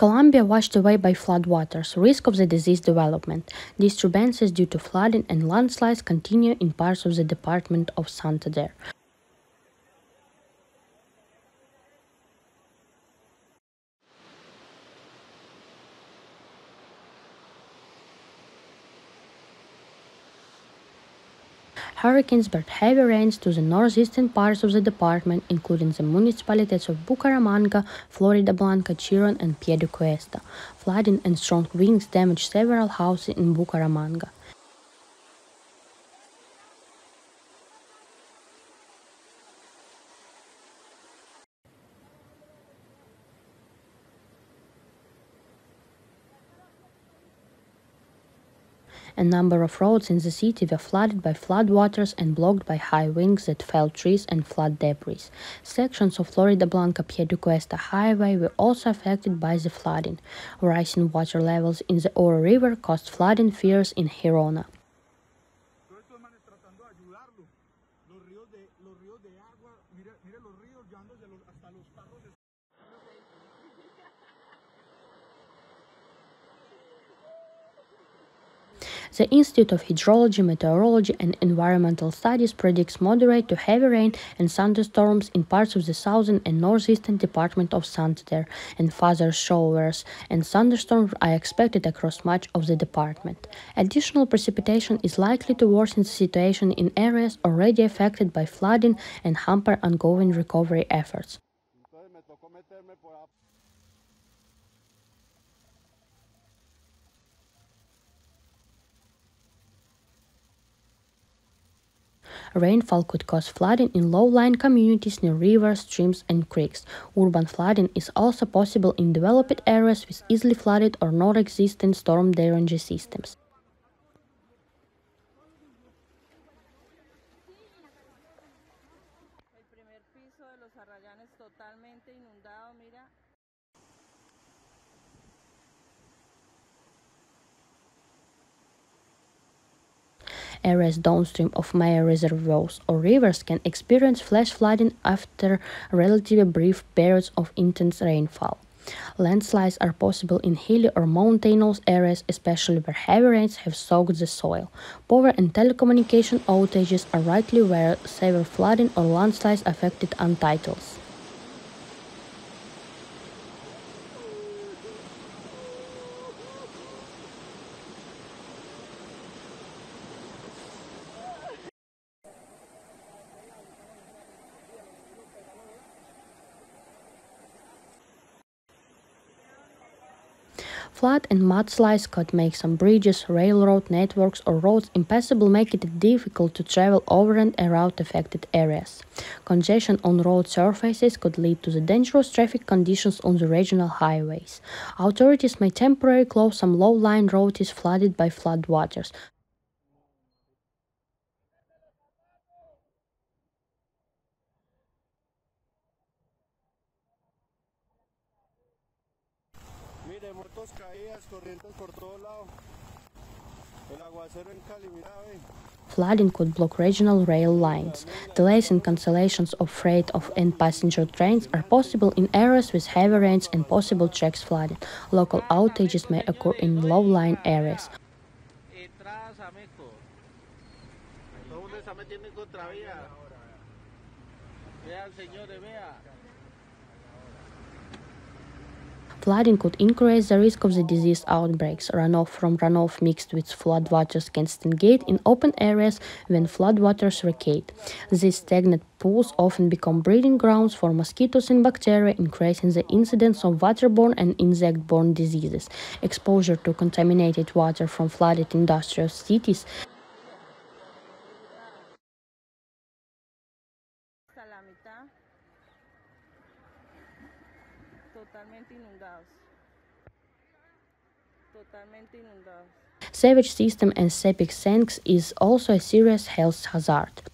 Colombia washed away by floodwaters, risk of the disease development. Disturbances due to flooding and landslides continue in parts of the department of Santander. Hurricanes brought heavy rains to the northeastern parts of the department, including the municipalities of Bucaramanga, Floridablanca, Chiron, and Piedecuesta. Flooding and strong winds damaged several houses in Bucaramanga. A number of roads in the city were flooded by floodwaters and blocked by high winds that felled trees and flood debris. Sections of Florida Floridablanca Piedecuesta Highway were also affected by the flooding. Rising water levels in the Oro River caused flooding fears in Girona. The Institute of Hydrology, Meteorology and Environmental Studies predicts moderate to heavy rain and thunderstorms in parts of the southern and northeastern department of Santander, and further showers and thunderstorms are expected across much of the department. Additional precipitation is likely to worsen the situation in areas already affected by flooding and hamper ongoing recovery efforts. Rainfall could cause flooding in low-lying communities near rivers, streams, and creeks. Urban flooding is also possible in developed areas with easily flooded or non-existent storm drainage systems. Areas downstream of major reservoirs or rivers can experience flash flooding after relatively brief periods of intense rainfall. Landslides are possible in hilly or mountainous areas, especially where heavy rains have soaked the soil. Power and telecommunication outages are likely where severe flooding or landslides affected untitles. Flood and mudslides could make some bridges, railroad networks or roads impassable making it difficult to travel over and around affected areas. Congestion on road surfaces could lead to the dangerous traffic conditions on the regional highways. Authorities may temporarily close some low-lying roads flooded by floodwaters, Mire, motos caídas, corrientes por todo lado. El aguacero en Cali, mira, ve. Flooding could block regional rail lines. Delays and cancellations of freight of and passenger trains are possible in areas with heavy rains and possible tracks flooding. Local outages may occur in low-lying areas. Flooding could increase the risk of the disease outbreaks. Runoff from runoff mixed with floodwaters can stagnate in open areas when floodwaters recede. These stagnant pools often become breeding grounds for mosquitoes and bacteria, increasing the incidence of waterborne and insect-borne diseases. Exposure to contaminated water from flooded industrial cities totalmente inundados. Totalmente inundados. Sewage system and septic tanks is also a serious health hazard.